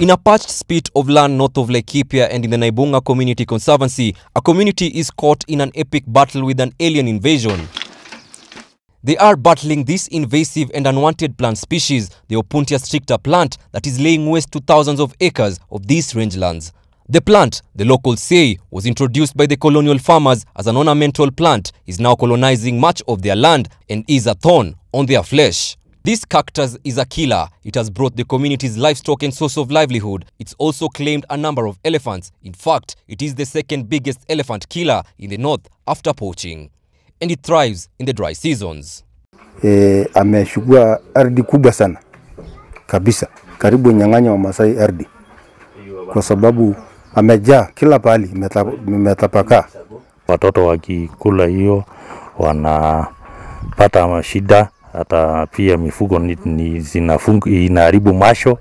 In a parched spit of land north of Lake Laikipia and in the Naibunga Community Conservancy, a community is caught in an epic battle with an alien invasion. They are battling this invasive and unwanted plant species, the Opuntia stricta plant that is laying waste to thousands of acres of these rangelands. The plant, the locals say, was introduced by the colonial farmers as an ornamental plant, is now colonizing much of their land and is a thorn on their flesh. This cactus is a killer. It has brought the community's livestock and source of livelihood. It's also claimed a number of elephants. In fact, it is the second biggest elephant killer in the north after poaching. And it thrives in the dry seasons. E, amechukua ardhi kubwa sana kabisa, karibu nyang'anya wa Masai ardhi, kwa sababu amejaa kila pahali, imeta- imetapakaa. watoto wakikula hiyo wanapata shida, hata pia mifugo ni, ni zinafungu, inaharibu masho,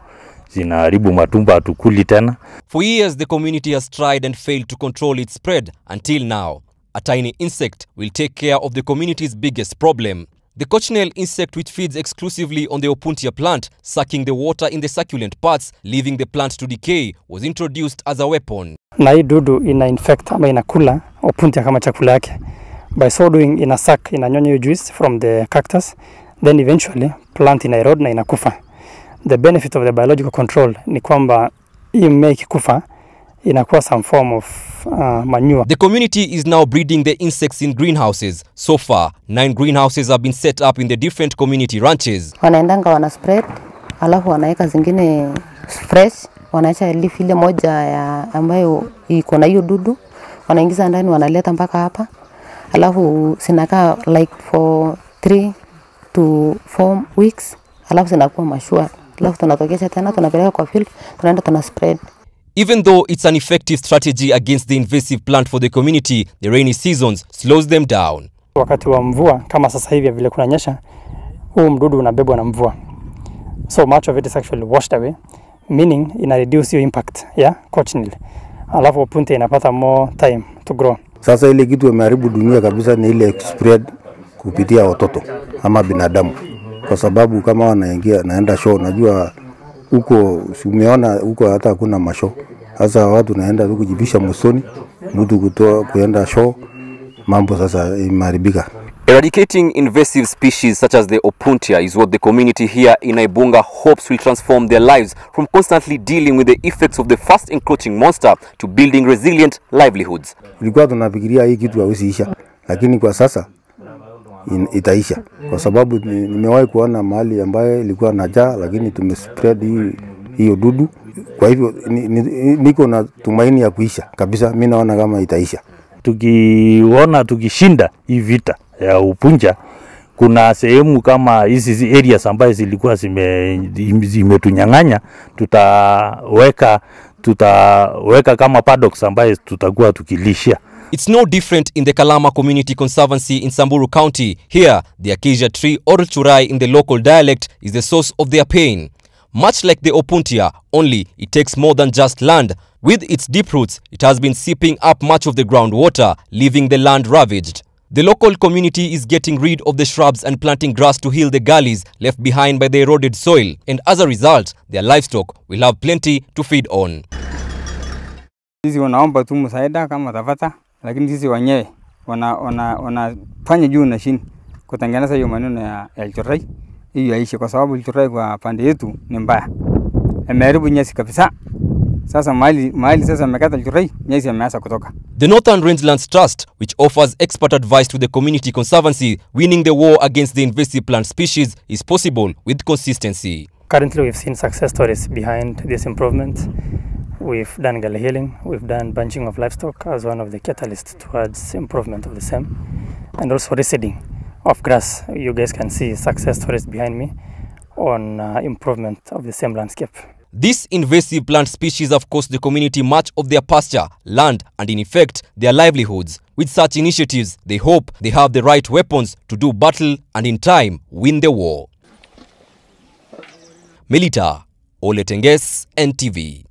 zinaharibu matumba, hatukuli tena. For years, the community has tried and failed to control its spread until now. A tiny insect will take care of the community's biggest problem. The cochineal insect, which feeds exclusively on the Opuntia plant, sucking the water in the succulent parts, leaving the plant to decay, was introduced as a weapon. na hii dudu ina infect ama inakula opuntia kama chakula yake. By so doing ina suck inanyonya hiyo juice from the cactus then eventually plant ina erode na inakufa. The benefit of the biological control ni kwamba hii mmea ikikufa inakuwa some form of uh, manure. The community is now breeding the insects in greenhouses. So far, nine greenhouses have been set up in the different community ranches. wanaendanga wana spread alafu wanaweka zingine fresh, wanaacha leaf ile moja ya ambayo iko na hiyo dudu, wanaingiza ndani, wanaleta mpaka hapa, alafu sinakaa like for three to four weeks, alafu zinakuwa mashua, alafu tunatokesha tena, tunapeleka kwa field, tunaenda tuna spread. Even though it's an effective strategy against the invasive plant for the community, the rainy seasons slows them down. Wakati wa mvua kama sasa hivi vile kunanyesha, huu mdudu unabebwa na mvua, so much of it is actually washed away, meaning ina reduce your impact ya cochineal, alafu punte inapata more time to grow. Sasa ile kitu imeharibu dunia kabisa ni ile spread kupitia watoto ama binadamu, kwa sababu kama wanaingia naenda show, najua huko umeona huko hata hakuna mashow. Sasa watu naenda tu kujibisha msoni, mtu kutoa kuenda show, mambo sasa imeharibika. Eradicating invasive species such as the Opuntia is what the community here in Naibunga hopes will transform their lives from constantly dealing with the effects of the fast encroaching monster to building resilient livelihoods. Ilikuwa tunafikiria hii kitu hawezi isha, lakini kwa sasa in, itaisha kwa sababu ni- nimewahi kuona mahali ambayo ilikuwa najaa, lakini tumespread hii hiyo dudu. Kwa hivyo ni, ni, niko na tumaini ya kuisha kabisa. Mi naona kama itaisha. Tukiona tukishinda hii vita ya upunja, kuna sehemu kama hizi areas ambayo zilikuwa zime- zimetunyang'anya, tutaweka tutaweka kama paddocks ambayo tutakuwa tukilisha. It's no different in the Kalama Community Conservancy in Samburu County. Here, the acacia tree or churai in the local dialect is the source of their pain. Much like the Opuntia, only it takes more than just land. With its deep roots, it has been seeping up much of the groundwater, leaving the land ravaged. The local community is getting rid of the shrubs and planting grass to heal the gullies left behind by the eroded soil, and as a result, their livestock will have plenty to feed on. Sisi wanaomba tu msaada kama tafata, lakini sisi wenyewe wana, wana, wanafanya juu na chini kutengeneza hiyo maneno ya, ya Elchorai hiyo yaishe, kwa sababu Elchorai kwa pande yetu ni mbaya, imeharibu nyasi kabisa. Sasa mahali mahali sasa amekata Elchorai, nyasi ameanza kutoka. The Northern Rangelands Trust, which offers expert advice to the community conservancy, winning the war against the invasive plant species is possible with consistency. Currently, we've seen success stories behind this improvement. We've done gully healing, we've done bunching of livestock as one of the catalysts towards improvement of the same, and also reseeding of grass. You guys can see success stories behind me on uh, improvement of the same landscape. These invasive plant species have cost the community much of their pasture, land, and in effect, their livelihoods. With such initiatives, they hope they have the right weapons to do battle and in time win the war. Melita Oletenges, NTV.